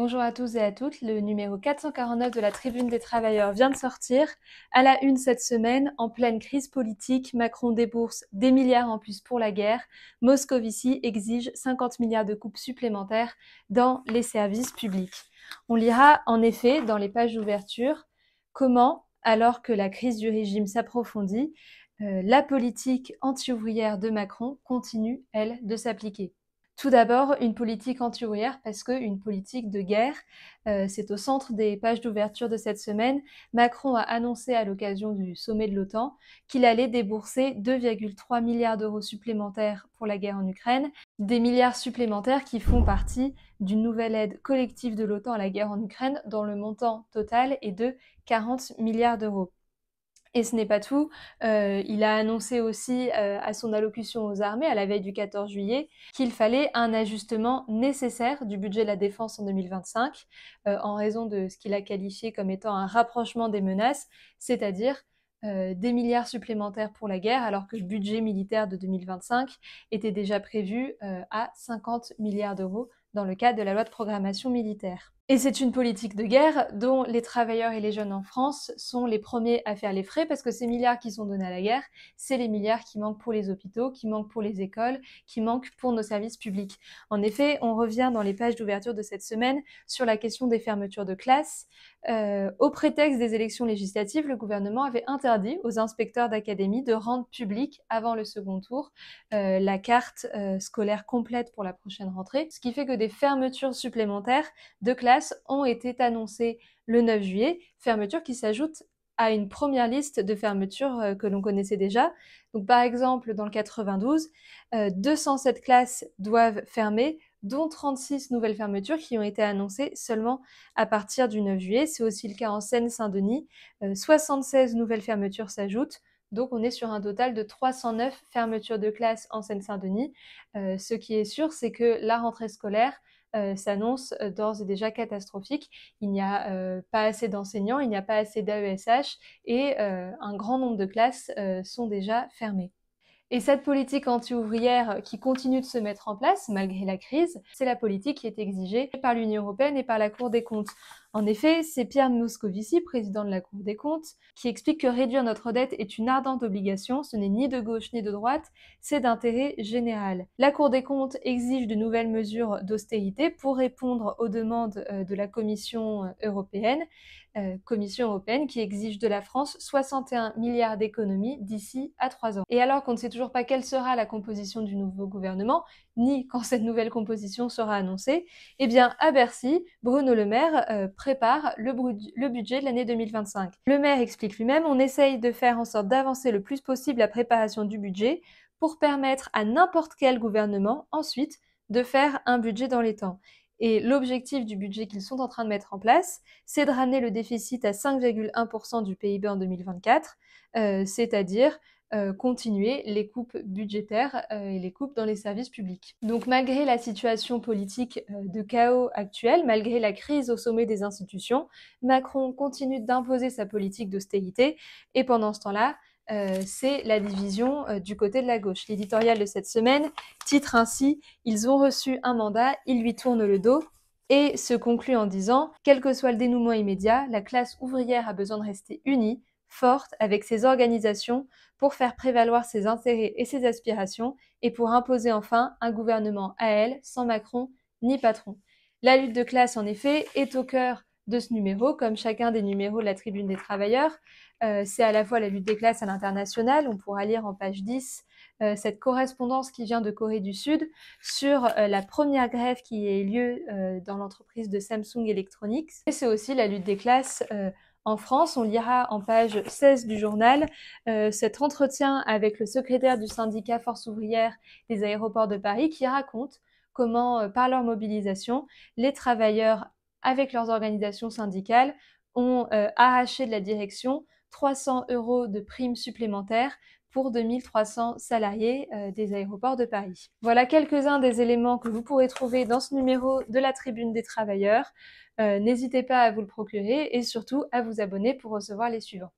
Bonjour à tous et à toutes, le numéro 449 de la Tribune des Travailleurs vient de sortir. À la une cette semaine, en pleine crise politique, Macron débourse des milliards en plus pour la guerre. Moscovici exige 50 milliards de coupes supplémentaires dans les services publics. On lira en effet dans les pages d'ouverture comment, alors que la crise du régime s'approfondit, euh, la politique anti-ouvrière de Macron continue, elle, de s'appliquer. Tout d'abord, une politique anti-ouvrière parce qu'une politique de guerre, euh, c'est au centre des pages d'ouverture de cette semaine. Macron a annoncé à l'occasion du sommet de l'OTAN qu'il allait débourser 2,3 milliards d'euros supplémentaires pour la guerre en Ukraine, des milliards supplémentaires qui font partie d'une nouvelle aide collective de l'OTAN à la guerre en Ukraine dont le montant total est de 40 milliards d'euros. Et ce n'est pas tout. Euh, il a annoncé aussi euh, à son allocution aux armées à la veille du 14 juillet qu'il fallait un ajustement nécessaire du budget de la défense en 2025 euh, en raison de ce qu'il a qualifié comme étant un rapprochement des menaces, c'est-à-dire des milliards supplémentaires pour la guerre alors que le budget militaire de 2025 était déjà prévu à 50 milliards d'euros dans le cadre de la loi de programmation militaire. Et c'est une politique de guerre dont les travailleurs et les jeunes en France sont les premiers à faire les frais parce que ces milliards qui sont donnés à la guerre, c'est les milliards qui manquent pour les hôpitaux, qui manquent pour les écoles, qui manquent pour nos services publics. En effet, on revient dans les pages d'ouverture de cette semaine sur la question des fermetures de classes. Euh, au prétexte des élections législatives, le gouvernement avait interdit aux inspecteurs d'académie de rendre public avant le second tour euh, la carte euh, scolaire complète pour la prochaine rentrée, ce qui fait que des fermetures supplémentaires de classes ont été annoncées le 9 juillet, fermetures qui s'ajoutent à une première liste de fermetures euh, que l'on connaissait déjà. Donc par exemple, dans le 92, 207 euh, classes doivent fermer, dont 36 nouvelles fermetures qui ont été annoncées seulement à partir du 9 juillet. C'est aussi le cas en Seine-Saint-Denis. 76 euh, nouvelles fermetures s'ajoutent. Donc on est sur un total de 309 fermetures de classes en Seine-Saint-Denis. ce qui est sûr, c'est que la rentrée scolaire euh, s'annonce euh, d'ores et déjà catastrophique. Il n'y a euh, pas assez d'enseignants, il n'y a pas assez d'AESH et un grand nombre de classes sont déjà fermées. Et cette politique anti-ouvrière qui continue de se mettre en place malgré la crise, c'est la politique qui est exigée par l'Union européenne et par la Cour des comptes. En effet, c'est Pierre Moscovici, président de la Cour des comptes, qui explique que réduire notre dette est une ardente obligation, ce n'est ni de gauche ni de droite, c'est d'intérêt général. La Cour des comptes exige de nouvelles mesures d'austérité pour répondre aux demandes euh, de la Commission européenne, euh, Commission européenne qui exige de la France 61 milliards d'économies d'ici à trois ans. Et alors qu'on ne sait toujours pas quelle sera la composition du nouveau gouvernement, ni quand cette nouvelle composition sera annoncée, eh bien à Bercy, Bruno Le Maire euh, prépare le, budget de l'année 2025. Le maire explique lui-même, on essaye de faire en sorte d'avancer le plus possible la préparation du budget pour permettre à n'importe quel gouvernement ensuite de faire un budget dans les temps. Et l'objectif du budget qu'ils sont en train de mettre en place, c'est de ramener le déficit à 5,1% du PIB en 2024, euh, c'est-à-dire euh, continuer les coupes budgétaires euh, et les coupes dans les services publics. Donc malgré la situation politique de chaos actuelle, malgré la crise au sommet des institutions, Macron continue d'imposer sa politique d'austérité et pendant ce temps-là, euh, c'est la division euh, du côté de la gauche. L'éditorial de cette semaine titre ainsi Ils ont reçu un mandat, ils lui tournent le dos et se conclut en disant Quel que soit le dénouement immédiat, la classe ouvrière a besoin de rester unie, forte, avec ses organisations pour faire prévaloir ses intérêts et ses aspirations et pour imposer enfin un gouvernement à elle, sans Macron ni patron. La lutte de classe, en effet, est au cœur de ce numéro, comme chacun des numéros de la Tribune des Travailleurs. Euh, c'est à la fois la lutte des classes à l'international, on pourra lire en page 10 euh, cette correspondance qui vient de Corée du Sud sur euh, la première grève qui a eu lieu dans l'entreprise de Samsung Electronics. C'est aussi la lutte des classes en France. On lira en page 16 du journal cet entretien avec le secrétaire du syndicat Force ouvrière des aéroports de Paris qui raconte comment, par leur mobilisation, les travailleurs avec leurs organisations syndicales, ont euh, arraché de la direction 300 euros de primes supplémentaires pour 2300 salariés euh, des aéroports de Paris. Voilà quelques-uns des éléments que vous pourrez trouver dans ce numéro de la Tribune des Travailleurs. Euh, n'hésitez pas à vous le procurer et surtout à vous abonner pour recevoir les suivants.